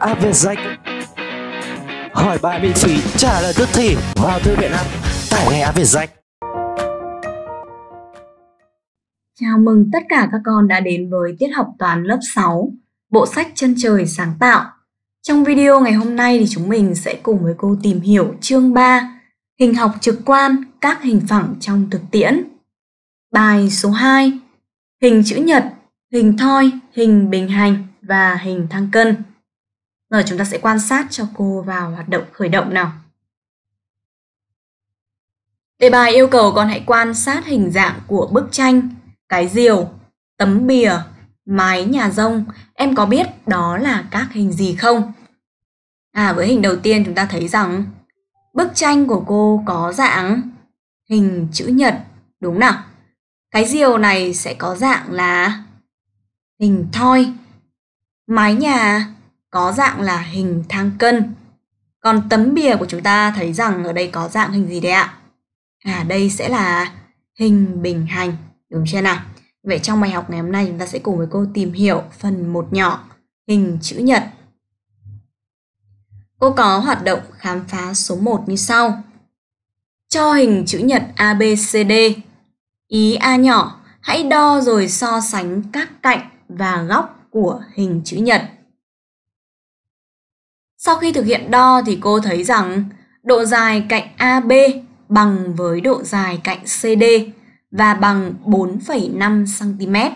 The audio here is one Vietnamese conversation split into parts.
AVZach Hỏi bài miễn phí, trả lời tức thì vào thư viện app, tải ngay AVZach Chào mừng tất cả các con đã đến với tiết học toán lớp 6, bộ sách chân trời sáng tạo. Trong video ngày hôm nay thì chúng mình sẽ cùng với cô tìm hiểu chương 3, hình học trực quan, các hình phẳng trong thực tiễn. Bài số 2, hình chữ nhật, hình thoi, hình bình hành và hình thang cân. Rồi chúng ta sẽ quan sát cho cô vào hoạt động khởi động nào. Đề bài yêu cầu con hãy quan sát hình dạng của bức tranh, cái diều, tấm bìa, mái nhà rông. Em có biết đó là các hình gì không? À với hình đầu tiên chúng ta thấy rằng bức tranh của cô có dạng hình chữ nhật, đúng nào? Cái diều này sẽ có dạng là hình thoi. Mái nhà có dạng là hình thang cân. Còn tấm bìa của chúng ta thấy rằng ở đây có dạng hình gì đấy ạ? À đây sẽ là hình bình hành, đúng chưa nào? Vậy trong bài học ngày hôm nay chúng ta sẽ cùng với cô tìm hiểu phần một nhỏ hình chữ nhật. Cô có hoạt động khám phá số 1 như sau. Cho hình chữ nhật ABCD. Ý A nhỏ, hãy đo rồi so sánh các cạnh và góc của hình chữ nhật. Sau khi thực hiện đo thì cô thấy rằng độ dài cạnh AB bằng với độ dài cạnh CD và bằng 4,5 cm.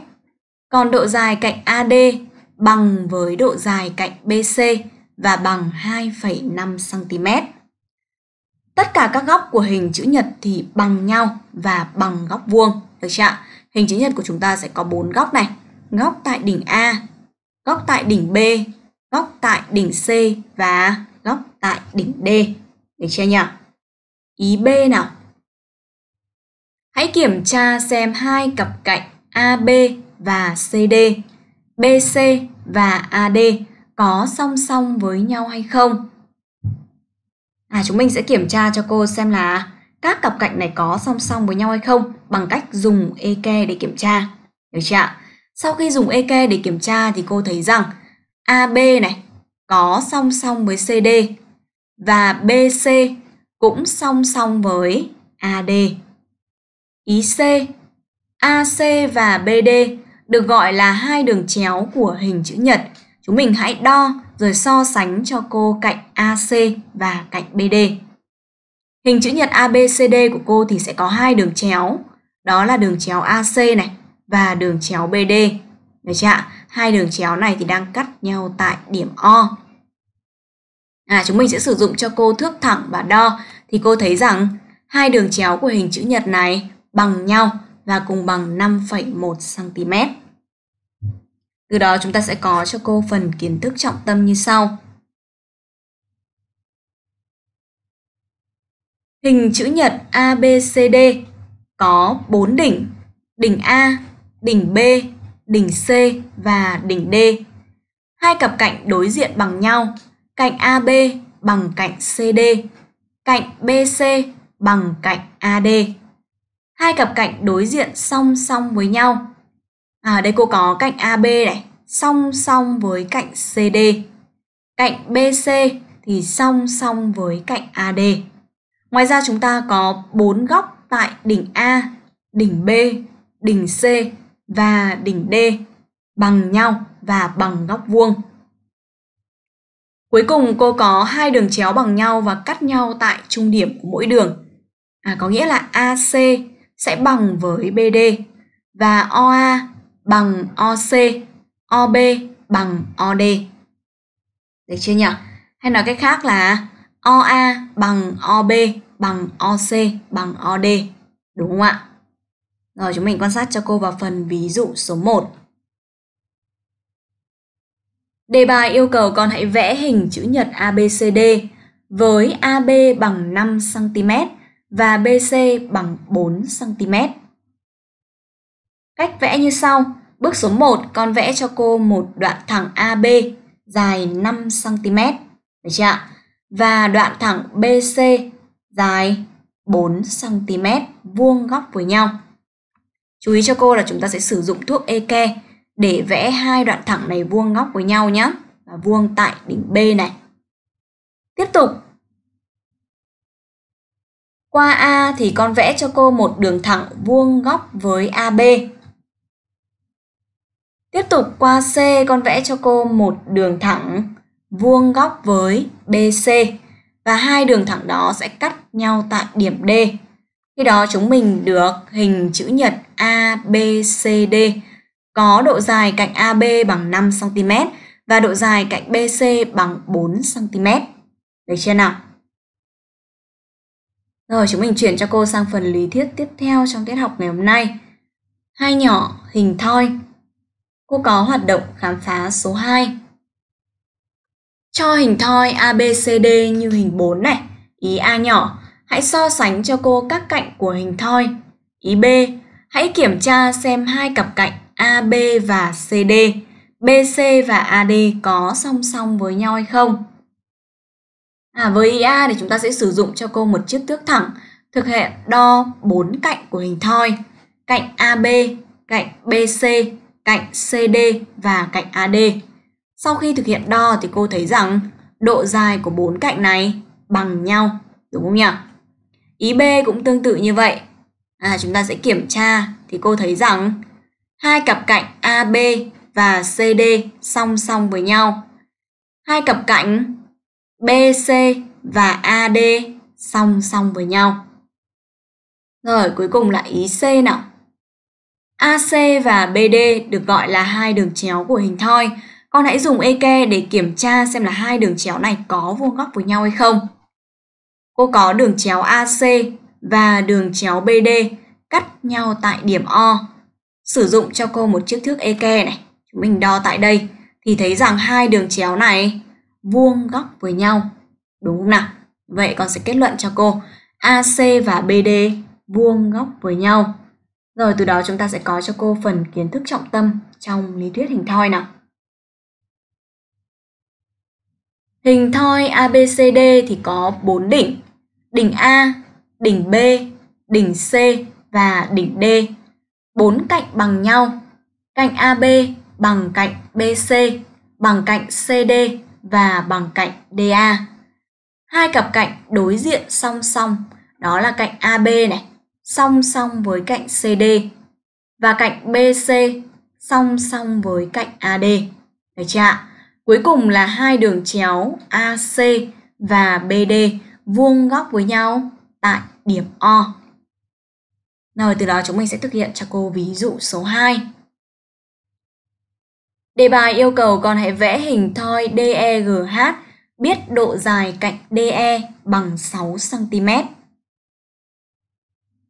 Còn độ dài cạnh AD bằng với độ dài cạnh BC và bằng 2,5 cm. Tất cả các góc của hình chữ nhật thì bằng nhau và bằng góc vuông, được chưa ạ? Hình chữ nhật của chúng ta sẽ có 4 góc này. Góc tại đỉnh A, góc tại đỉnh B, góc tại đỉnh C và góc tại đỉnh D. Được chưa nhỉ? Ý B nào. Hãy kiểm tra xem hai cặp cạnh AB và CD, BC và AD có song song với nhau hay không. À chúng mình sẽ kiểm tra cho cô xem là các cặp cạnh này có song song với nhau hay không bằng cách dùng eke để kiểm tra. Được chưa ạ? Sau khi dùng eke để kiểm tra thì cô thấy rằng AB này có song song với CD và BC cũng song song với AD. Ý C, AC và BD được gọi là hai đường chéo của hình chữ nhật. Chúng mình hãy đo rồi so sánh cho cô cạnh AC và cạnh BD. Hình chữ nhật ABCD của cô thì sẽ có hai đường chéo, đó là đường chéo AC này và đường chéo BD. Được chưa ạ? Hai đường chéo này thì đang cắt nhau tại điểm O. À, chúng mình sẽ sử dụng cho cô thước thẳng và đo thì cô thấy rằng hai đường chéo của hình chữ nhật này bằng nhau và cùng bằng 5,1 cm. Từ đó chúng ta sẽ có cho cô phần kiến thức trọng tâm như sau. Hình chữ nhật ABCD có 4 đỉnh, đỉnh A, đỉnh B, đỉnh C và đỉnh D. Hai cặp cạnh đối diện bằng nhau, cạnh AB bằng cạnh CD, cạnh BC bằng cạnh AD. Hai cặp cạnh đối diện song song với nhau. À đây cô có cạnh AB này, song song với cạnh CD. Cạnh BC thì song song với cạnh AD. Ngoài ra chúng ta có bốn góc tại đỉnh A, đỉnh B, đỉnh C và đỉnh D bằng nhau và bằng góc vuông. Cuối cùng cô có hai đường chéo bằng nhau và cắt nhau tại trung điểm của mỗi đường. À, có nghĩa là AC sẽ bằng với BD và OA bằng OC, OB bằng OD. Được chưa nhỉ? Hay nói cách khác là OA bằng OB bằng OC bằng OD. Đúng không ạ? Rồi chúng mình quan sát cho cô vào phần ví dụ số 1. Đề bài yêu cầu con hãy vẽ hình chữ nhật ABCD với AB bằng 5 cm và BC bằng 4 cm. Cách vẽ như sau. Bước số 1, con vẽ cho cô một đoạn thẳng AB dài 5 cm. Được chưa ạ? Và đoạn thẳng BC dài 4 cm vuông góc với nhau. Chú ý cho cô là chúng ta sẽ sử dụng thuốc eke để vẽ hai đoạn thẳng này vuông góc với nhau nhé. Và vuông tại đỉnh B này. Tiếp tục. Qua A thì con vẽ cho cô một đường thẳng vuông góc với AB. Tiếp tục, qua C con vẽ cho cô một đường thẳng vuông góc với BC và hai đường thẳng đó sẽ cắt nhau tại điểm D. Khi đó chúng mình được hình chữ nhật ABCD có độ dài cạnh AB bằng 5 cm và độ dài cạnh BC bằng 4 cm. Được chưa nào? Rồi chúng mình chuyển cho cô sang phần lý thuyết tiếp theo trong tiết học ngày hôm nay. Hai nhỏ hình thoi. Cô có hoạt động khám phá số 2. Cho hình thoi ABCD như hình 4 này. Ý A nhỏ, hãy so sánh cho cô các cạnh của hình thoi. Ý B, hãy kiểm tra xem hai cặp cạnh AB và CD, BC và AD có song song với nhau hay không. À, với ý A thì chúng ta sẽ sử dụng cho cô một chiếc thước thẳng thực hiện đo bốn cạnh của hình thoi, cạnh AB, cạnh BC, cạnh CD và cạnh AD. Sau khi thực hiện đo thì cô thấy rằng độ dài của bốn cạnh này bằng nhau, đúng không nhỉ? Ý B cũng tương tự như vậy. À, chúng ta sẽ kiểm tra thì cô thấy rằng hai cặp cạnh AB và CD song song với nhau. Hai cặp cạnh BC và AD song song với nhau. Rồi cuối cùng là ý C nào. AC và BD được gọi là hai đường chéo của hình thoi. Con hãy dùng EK để kiểm tra xem là hai đường chéo này có vuông góc với nhau hay không. Cô có đường chéo AC và đường chéo BD cắt nhau tại điểm O. Sử dụng cho cô một chiếc thước eke này. Chúng mình đo tại đây thì thấy rằng hai đường chéo này vuông góc với nhau. Đúng không nào? Vậy con sẽ kết luận cho cô AC và BD vuông góc với nhau. Rồi từ đó chúng ta sẽ có cho cô phần kiến thức trọng tâm trong lý thuyết hình thoi nào. Hình thoi ABCD thì có 4 đỉnh. Đỉnh A, đỉnh B, đỉnh C và đỉnh D. Bốn cạnh bằng nhau. Cạnh AB bằng cạnh BC bằng cạnh CD và bằng cạnh DA. Hai cặp cạnh đối diện song song, đó là cạnh AB này, song song với cạnh CD và cạnh BC song song với cạnh AD. Được chưa ạ? Cuối cùng là hai đường chéo AC và BD vuông góc với nhau tại điểm O. Rồi từ đó chúng mình sẽ thực hiện cho cô ví dụ số 2. Đề bài yêu cầu con hãy vẽ hình thoi DEGH biết độ dài cạnh DE bằng 6 cm.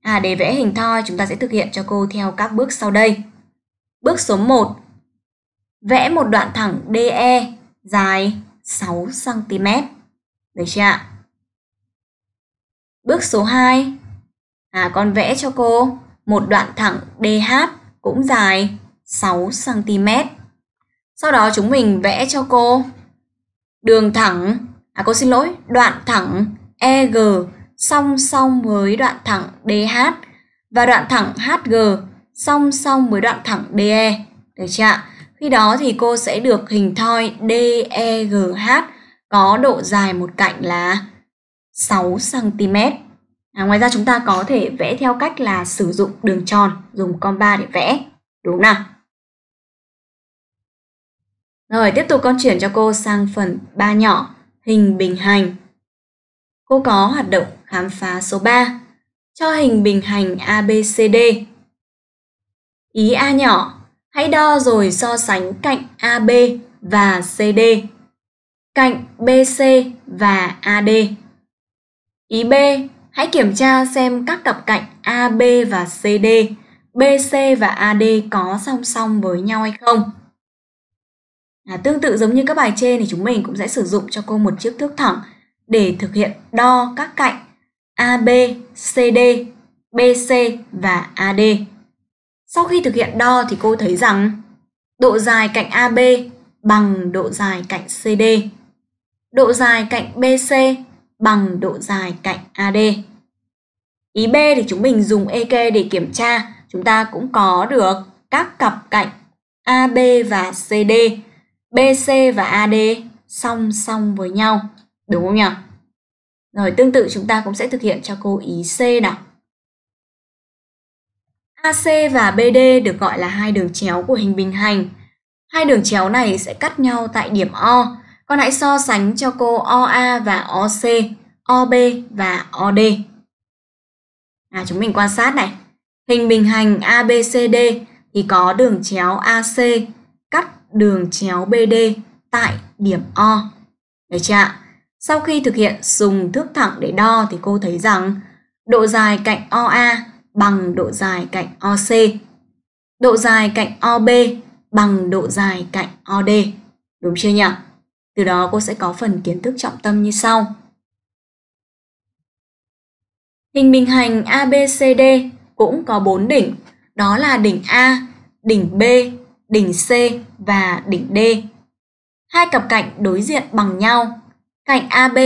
À, để vẽ hình thoi chúng ta sẽ thực hiện cho cô theo các bước sau đây. Bước số 1. Vẽ một đoạn thẳng DE dài 6 cm. Được chưa ạ? Bước số 2. À, con vẽ cho cô một đoạn thẳng DH cũng dài 6 cm. Sau đó chúng mình vẽ cho cô đường thẳng, à cô xin lỗi, đoạn thẳng EG song song với đoạn thẳng DH và đoạn thẳng HG song song với đoạn thẳng DE. Được chưa ạ? Khi đó thì cô sẽ được hình thoi DEGH có độ dài một cạnh là 6 cm. À, ngoài ra chúng ta có thể vẽ theo cách là sử dụng đường tròn, dùng con ba để vẽ. Đúng không nào? Rồi tiếp tục con chuyển cho cô sang phần ba nhỏ, hình bình hành. Cô có hoạt động khám phá số 3, cho hình bình hành ABCD. Ý A nhỏ, hãy đo rồi so sánh cạnh AB và CD, cạnh BC và AD. Ý B, hãy kiểm tra xem các cặp cạnh AB và CD, BC và AD có song song với nhau hay không. À, tương tự giống như các bài trên thì chúng mình cũng sẽ sử dụng cho cô một chiếc thước thẳng để thực hiện đo các cạnh AB, CD, BC và AD. Sau khi thực hiện đo thì cô thấy rằng độ dài cạnh AB bằng độ dài cạnh CD. Độ dài cạnh BC bằng độ dài cạnh AD. Ý B thì chúng mình dùng EK để kiểm tra, chúng ta cũng có được các cặp cạnh AB và CD BC và AD song song với nhau. Đúng không nhỉ? Rồi tương tự chúng ta cũng sẽ thực hiện cho cô ý C nào. AC và BD được gọi là hai đường chéo của hình bình hành. Hai đường chéo này sẽ cắt nhau tại điểm O. Con hãy so sánh cho cô OA và OC, OB và OD. À, chúng mình quan sát này. Hình bình hành ABCD thì có đường chéo AC cắt đường chéo BD tại điểm O. Được chưa ạ? Sau khi thực hiện dùng thước thẳng để đo thì cô thấy rằng độ dài cạnh OA bằng độ dài cạnh OC. Độ dài cạnh OB bằng độ dài cạnh OD. Đúng chưa nhỉ? Từ đó cô sẽ có phần kiến thức trọng tâm như sau. Hình bình hành ABCD cũng có 4 đỉnh, đó là đỉnh A, đỉnh B, đỉnh C và đỉnh D. Hai cặp cạnh đối diện bằng nhau, cạnh AB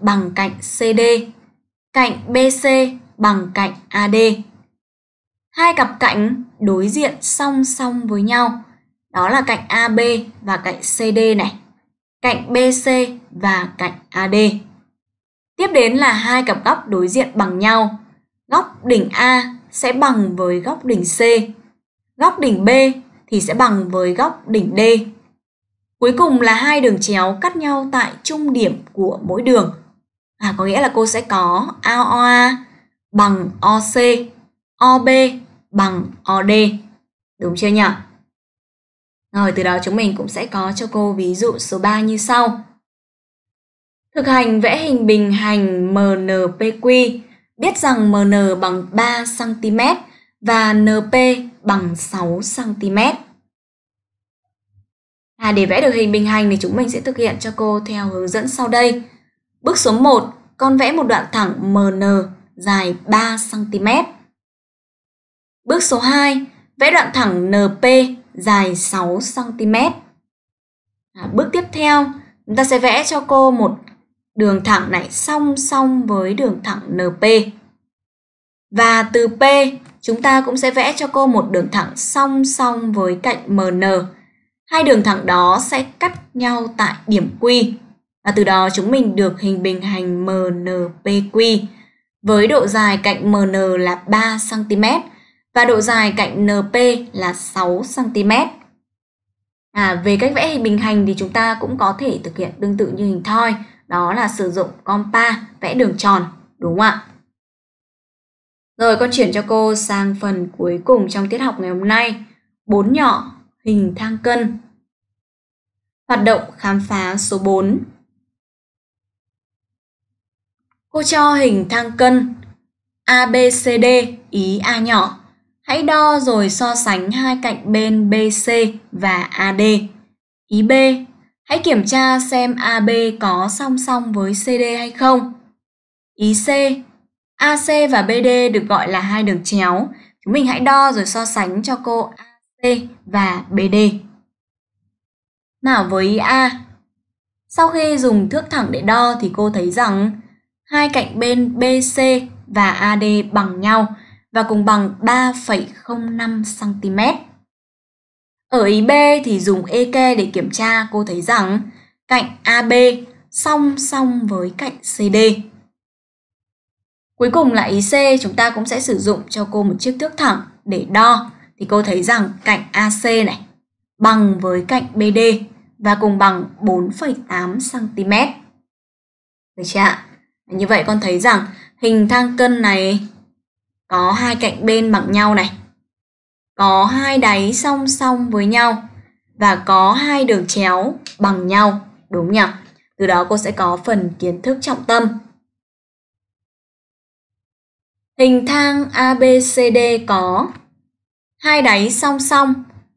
bằng cạnh CD, cạnh BC bằng cạnh AD. Hai cặp cạnh đối diện song song với nhau, đó là cạnh AB và cạnh CD này, cạnh BC và cạnh AD. Tiếp đến là hai cặp góc đối diện bằng nhau. Góc đỉnh A sẽ bằng với góc đỉnh C. Góc đỉnh B thì sẽ bằng với góc đỉnh D. Cuối cùng là hai đường chéo cắt nhau tại trung điểm của mỗi đường. À, có nghĩa là cô sẽ có AOA bằng OC, OB bằng OD. Đúng chưa nhỉ? Rồi từ đó chúng mình cũng sẽ có cho cô ví dụ số 3 như sau. Thực hành vẽ hình bình hành MNPQ, biết rằng MN bằng 3 cm và NP bằng 6 cm. À, để vẽ được hình bình hành thì chúng mình sẽ thực hiện cho cô theo hướng dẫn sau đây. Bước số 1, con vẽ một đoạn thẳng MN dài 3 cm. Bước số 2, vẽ đoạn thẳng NP dài 6 cm. À, bước tiếp theo, chúng ta sẽ vẽ cho cô một đường thẳng này song song với đường thẳng NP. Và từ P, chúng ta cũng sẽ vẽ cho cô một đường thẳng song song với cạnh MN. Hai đường thẳng đó sẽ cắt nhau tại điểm Q. Và từ đó chúng mình được hình bình hành MNPQ với độ dài cạnh MN là 3 cm và độ dài cạnh NP là 6 cm. À, về cách vẽ hình bình hành thì chúng ta cũng có thể thực hiện tương tự như hình thoi, đó là sử dụng compa vẽ đường tròn, đúng không ạ? Rồi con chuyển cho cô sang phần cuối cùng trong tiết học ngày hôm nay, bốn nhỏ hình thang cân. Hoạt động khám phá số 4. Cô cho hình thang cân ABCD ý A nhỏ. Hãy đo rồi so sánh hai cạnh bên BC và AD. Ý B, hãy kiểm tra xem AB có song song với CD hay không. Ý C, AC và BD được gọi là hai đường chéo. Chúng mình hãy đo rồi so sánh cho cô AC và BD. Nào với ý A. Sau khi dùng thước thẳng để đo thì cô thấy rằng hai cạnh bên BC và AD bằng nhau và cùng bằng 3,05 cm. Ở ý B thì dùng EK để kiểm tra cô thấy rằng cạnh AB song song với cạnh CD. Cuối cùng là ý C chúng ta cũng sẽ sử dụng cho cô một chiếc thước thẳng để đo thì cô thấy rằng cạnh AC này bằng với cạnh BD và cùng bằng 4,8 cm. Được chưa ạ? Như vậy con thấy rằng hình thang cân này có hai cạnh bên bằng nhau này. Có hai đáy song song với nhau và có hai đường chéo bằng nhau, đúng nhỉ? Từ đó cô sẽ có phần kiến thức trọng tâm. Hình thang ABCD có hai đáy song song,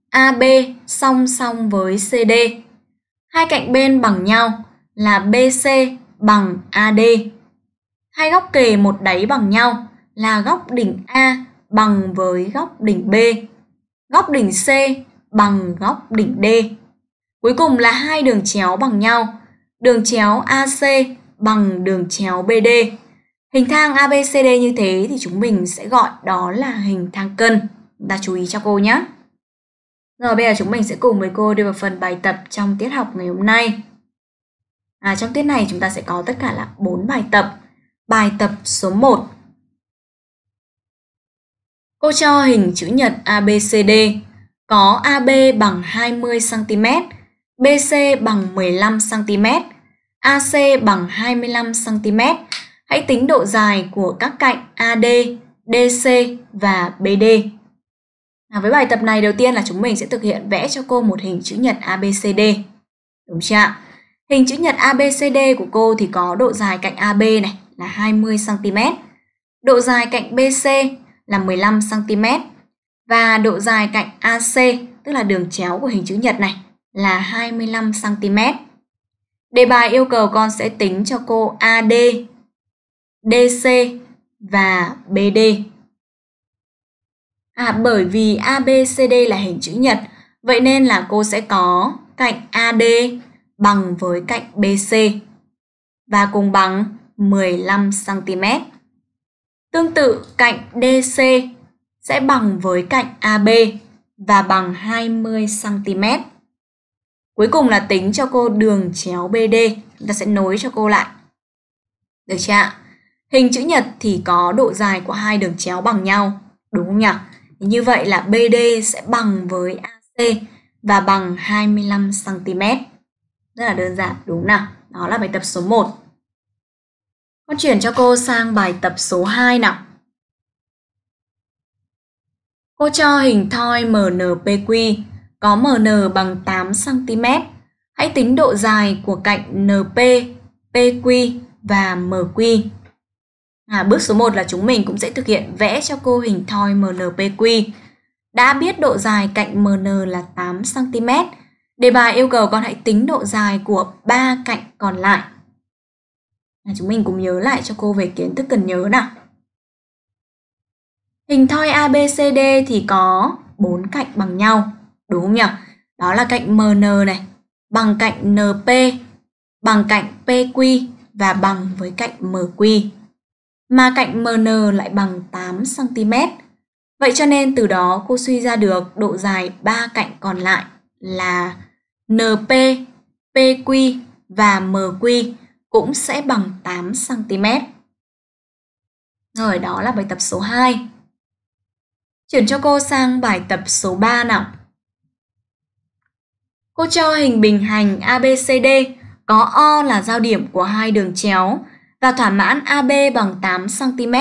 AB song song với CD. Hai cạnh bên bằng nhau là BC bằng AD. Hai góc kề một đáy bằng nhau là góc đỉnh A bằng với góc đỉnh B. Góc đỉnh C bằng góc đỉnh D. Cuối cùng là hai đường chéo bằng nhau. Đường chéo AC bằng đường chéo BD. Hình thang ABCD như thế thì chúng mình sẽ gọi đó là hình thang cân. Chúng ta chú ý cho cô nhé. Rồi bây giờ chúng mình sẽ cùng với cô đi vào phần bài tập trong tiết học ngày hôm nay. À, trong tiết này chúng ta sẽ có tất cả là 4 bài tập. Bài tập số 1. Cô cho hình chữ nhật ABCD có AB bằng 20 cm, BC bằng 15 cm, AC bằng 25 cm. Hãy tính độ dài của các cạnh AD, DC và BD. À, với bài tập này đầu tiên là chúng mình sẽ thực hiện vẽ cho cô một hình chữ nhật ABCD. Đúng chưa Hình chữ nhật ABCD của cô thì có độ dài cạnh AB này là 20 cm, độ dài cạnh BC là 15 cm và độ dài cạnh AC tức là đường chéo của hình chữ nhật này là 25 cm. Đề bài yêu cầu con sẽ tính cho cô AD, DC và BD. À, bởi vì ABCD là hình chữ nhật, vậy nên là cô sẽ có cạnh AD bằng với cạnh BC và cùng bằng 15 cm. Tương tự cạnh DC sẽ bằng với cạnh AB và bằng 20 cm. Cuối cùng là tính cho cô đường chéo BD, chúng ta sẽ nối cho cô lại. Được chưa ạ? Hình chữ nhật thì có độ dài của hai đường chéo bằng nhau, đúng không nhỉ? Như vậy là BD sẽ bằng với AC và bằng 25 cm. Rất là đơn giản, đúng nào? Đó là bài tập số 1. Con chuyển cho cô sang bài tập số 2 nào. Cô cho hình thoi MNPQ có MN bằng 8 cm. Hãy tính độ dài của cạnh NP, PQ và MQ. À, bước số 1 là chúng mình cũng sẽ thực hiện vẽ cho cô hình thoi MNPQ. Đã biết độ dài cạnh MN là 8 cm. Đề bài yêu cầu con hãy tính độ dài của ba cạnh còn lại. À, chúng mình cùng nhớ lại cho cô về kiến thức cần nhớ nào. Hình thoi ABCD thì có bốn cạnh bằng nhau, đúng không nhỉ? Đó là cạnh MN này, bằng cạnh NP, bằng cạnh PQ và bằng với cạnh MQ mà cạnh MN lại bằng 8 cm. Vậy cho nên từ đó cô suy ra được độ dài ba cạnh còn lại là NP, PQ và MQ cũng sẽ bằng 8 cm. Rồi đó là bài tập số 2. Chuyển cho cô sang bài tập số 3 nào. Cô cho hình bình hành ABCD có O là giao điểm của hai đường chéo và thỏa mãn AB bằng 8 cm,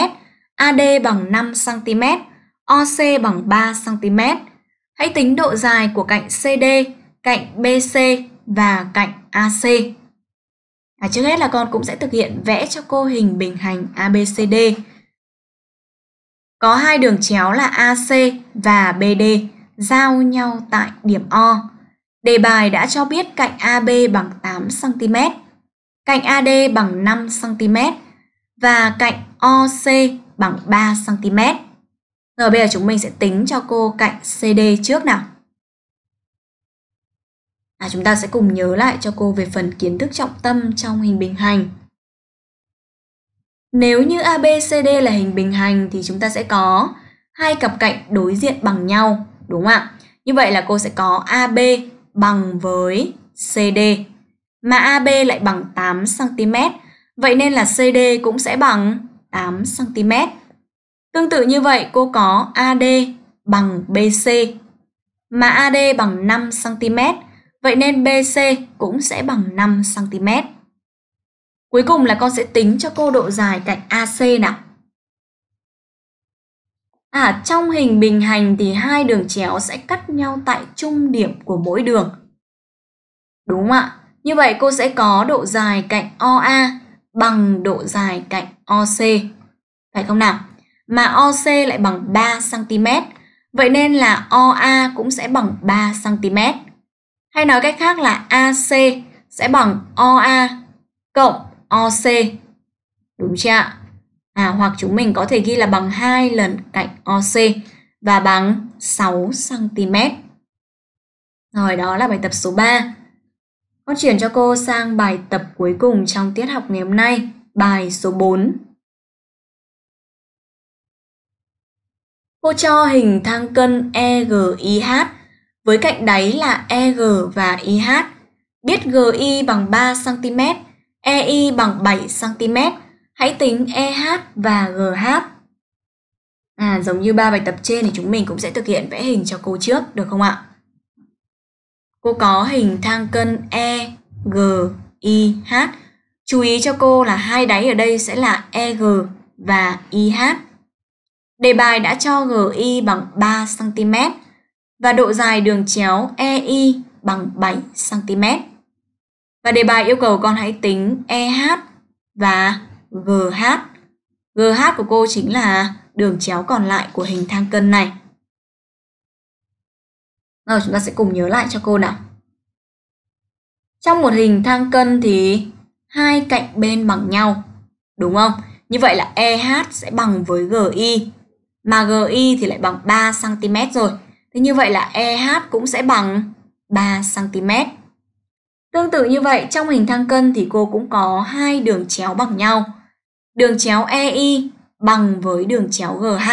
AD bằng 5 cm, OC bằng 3 cm. Hãy tính độ dài của cạnh CD, cạnh BC và cạnh AC. À, trước hết là con cũng sẽ thực hiện vẽ cho cô hình bình hành ABCD. Có hai đường chéo là AC và BD giao nhau tại điểm O. Đề bài đã cho biết cạnh AB bằng 8 cm cạnh AD bằng 5 cm và cạnh OC bằng 3 cm. Rồi bây giờ chúng mình sẽ tính cho cô cạnh CD trước nào. À, chúng ta sẽ cùng nhớ lại cho cô về phần kiến thức trọng tâm trong hình bình hành. Nếu như ABCD là hình bình hành thì chúng ta sẽ có hai cặp cạnh đối diện bằng nhau, đúng không ạ? Như vậy là cô sẽ có AB bằng với CD mà AB lại bằng 8 cm, vậy nên là CD cũng sẽ bằng 8 cm. Tương tự như vậy, cô có AD bằng BC, mà AD bằng 5 cm, vậy nên BC cũng sẽ bằng 5 cm. Cuối cùng là con sẽ tính cho cô độ dài cạnh AC nào. À, trong hình bình hành thì hai đường chéo sẽ cắt nhau tại trung điểm của mỗi đường. Đúng không ạ? Như vậy cô sẽ có độ dài cạnh OA bằng độ dài cạnh OC. Phải không nào? Mà OC lại bằng 3 cm. Vậy nên là OA cũng sẽ bằng 3 cm. Hay nói cách khác là AC sẽ bằng OA cộng OC. Đúng chưa À, hoặc chúng mình có thể ghi là bằng 2 lần cạnh OC và bằng 6 cm. Rồi đó là bài tập số 3. Con chuyển cho cô sang bài tập cuối cùng trong tiết học ngày hôm nay, bài số 4. Cô cho hình thang cân EGIH với cạnh đáy là EG và IH. Biết GI bằng 3 cm, EI bằng 7 cm, hãy tính EH và GH. À, giống như ba bài tập trên thì chúng mình cũng sẽ thực hiện vẽ hình cho cô trước, được không ạ? Cô có hình thang cân E, G, I, H. Chú ý cho cô là hai đáy ở đây sẽ là EG và IH. Đề bài đã cho GI bằng 3 cm và độ dài đường chéo EI bằng 7 cm. Và đề bài yêu cầu con hãy tính EH và GH. GH của cô chính là đường chéo còn lại của hình thang cân này. Rồi chúng ta sẽ cùng nhớ lại cho cô nào. Trong một hình thang cân thì hai cạnh bên bằng nhau, đúng không? Như vậy là EH sẽ bằng với GI, mà GI thì lại bằng 3 cm rồi. Thế như vậy là EH cũng sẽ bằng 3 cm. Tương tự như vậy, trong hình thang cân thì cô cũng có hai đường chéo bằng nhau. Đường chéo EI bằng với đường chéo GH.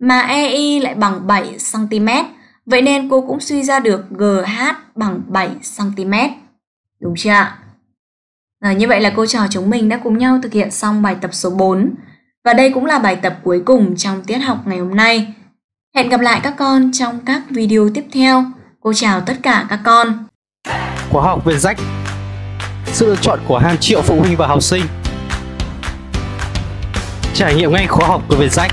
Mà EI lại bằng 7 cm, vậy nên cô cũng suy ra được GH bằng 7 cm. Đúng chưa ạ? Rồi, như vậy là cô trò chúng mình đã cùng nhau thực hiện xong bài tập số 4. Và đây cũng là bài tập cuối cùng trong tiết học ngày hôm nay. Hẹn gặp lại các con trong các video tiếp theo. Cô chào tất cả các con. Khóa học về rách Sự lựa chọn của hàng triệu phụ huynh và học sinh Trải nghiệm ngay khóa học của Vietjet